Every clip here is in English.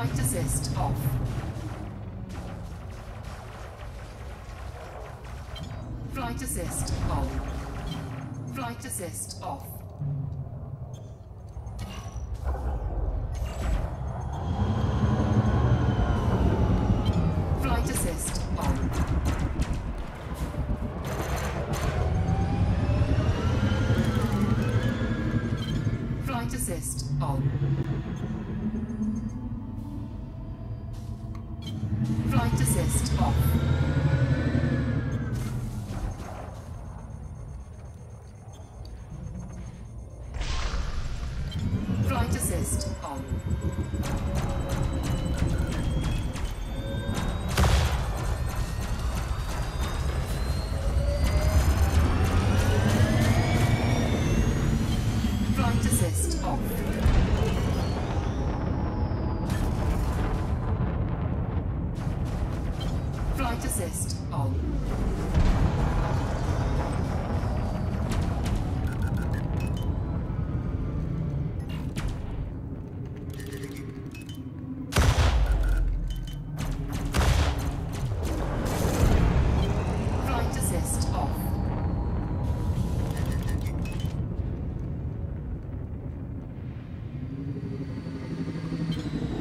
Flight assist off. Flight assist on. Flight assist off. Flight assist on. Flight assist on. Flight assist off. Flight assist on. Flight assist off. Oh. Flight assist off.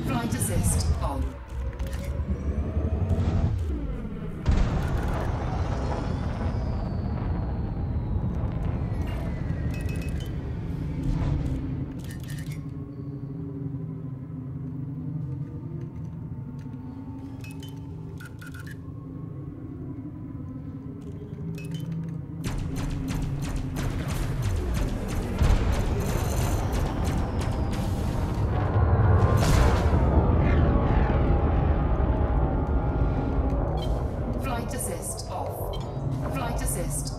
Flight assist on. Flight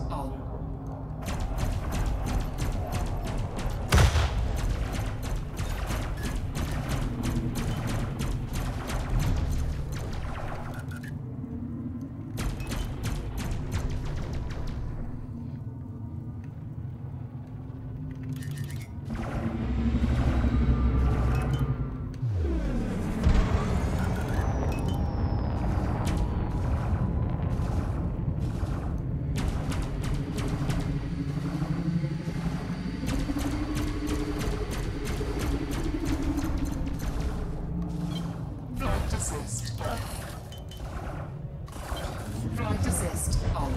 Assist on.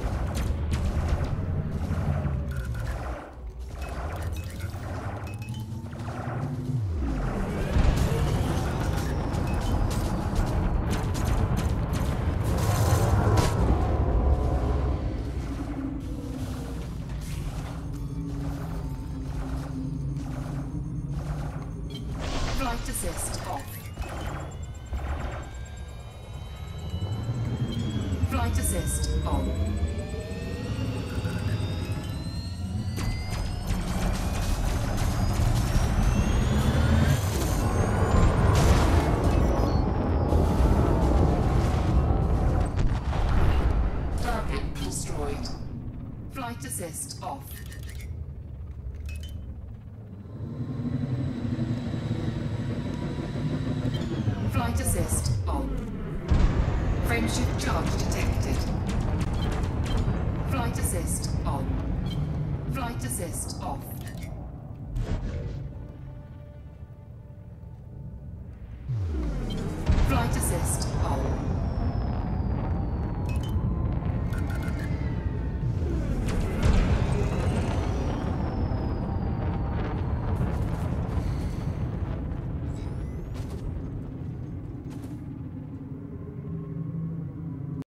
Flight assist off. Flight assist off. Flight assist on. Frame shift charge detected. Flight assist on. Flight assist off.